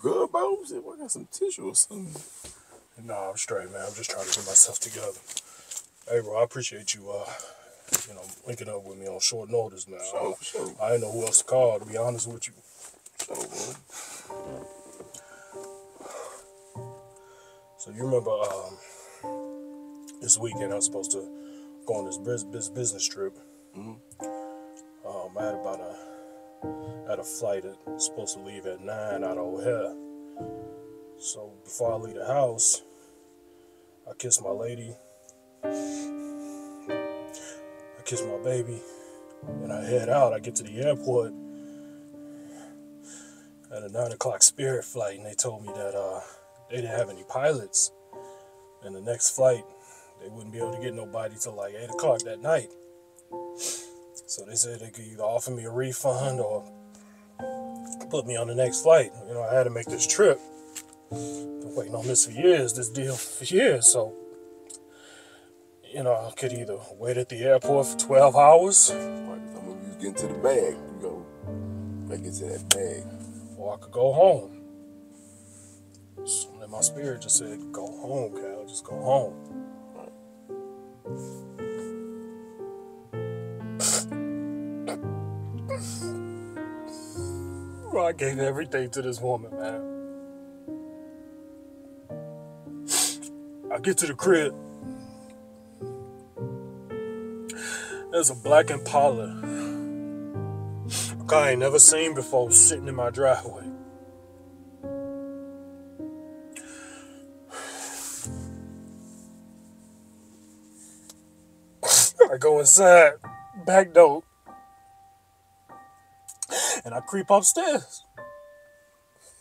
bro? Shit, I got some tissue or something. Nah, I'm straight, man. I'm just trying to get myself together. Hey, bro, I appreciate you, uh, you know, linking up with me on short notice, man. Sure, for sure. I didn't know who else to call, to be honest with you. Sure. So you remember um, this weekend I was supposed to go on this bus- bus- business trip. Um, I had about a had a flight that was supposed to leave at nine out of O'Hare. So before I leave the house, I kiss my lady, I kiss my baby, and I head out. I get to the airport at a nine o'clock Spirit flight, and they told me that uh, they didn't have any pilots, and the next flight they wouldn't be able to get nobody till like eight o'clock that night. So they said they could either offer me a refund or put me on the next flight. You know, I had to make this trip. Been waiting on this for years, this deal for years. So, you know, I could either wait at the airport for 12 hours Right, I'm gonna you get to the bag. You go, gotta get to that bag. or I could go home. And my spirit just said, go home, Cal, just go home. Bro, I gave everything to this woman, man. I get to the crib. There's a black Impala. A I ain't never seen before sitting in my driveway. I go inside, back door, and I creep upstairs.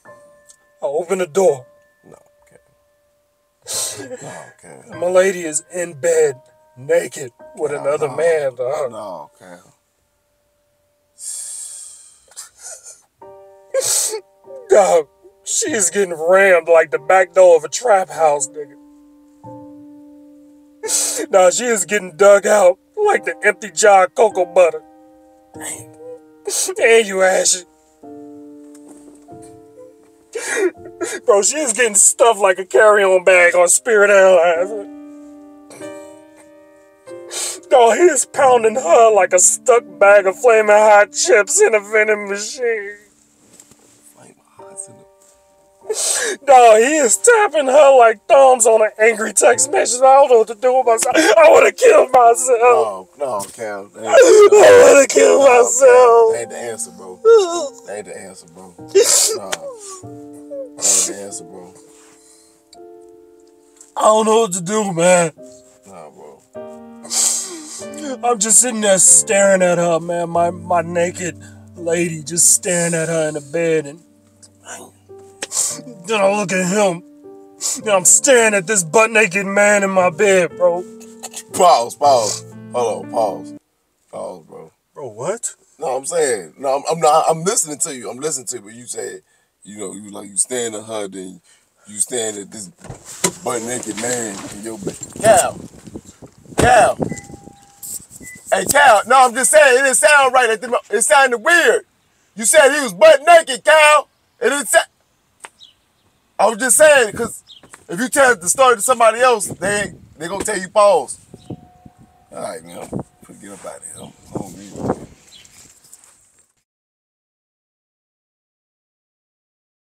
I open the door. No, okay. No, okay. My lady is in bed, naked, with another no. man. dog. No, okay. Dog, she is getting rammed like the back door of a trap house, nigga. Nah, she is getting dug out like the empty jar of cocoa butter. And you ashy. Bro, she is getting stuffed like a carry-on bag on Spirit Airlines. Dog, he is pounding her like a stuck bag of flaming hot chips in a vending machine. No, he is tapping her like thumbs on an angry text message. I don't know what to do with myself. I want to kill myself. No, no, Cal. I want to kill no, myself. that ain't the answer, bro. That ain't the answer, bro. No. That ain't the answer, bro. I don't know what to do, man. Nah, bro. I'm just sitting there staring at her, man. My my naked lady just staring at her in the bed, and then I look at him. And I'm staring at this butt naked man in my bed, bro. Pause, pause. Hold on, pause. Pause, bro. Bro, what? No, I'm saying, no, I'm, I'm not. I'm listening to you. I'm listening to you. But you said, you know, you like you staring at her, then you staring at this butt naked man in your bed. Cal, Cal. Hey, Cal. No, I'm just saying it didn't sound right. At the, mo- it sounded weird. You said he was butt naked, Cal. It didn't sound. I was just saying because if you tell the story to somebody else, they they gonna tell you pause. All right, man. Forget about it. I don't,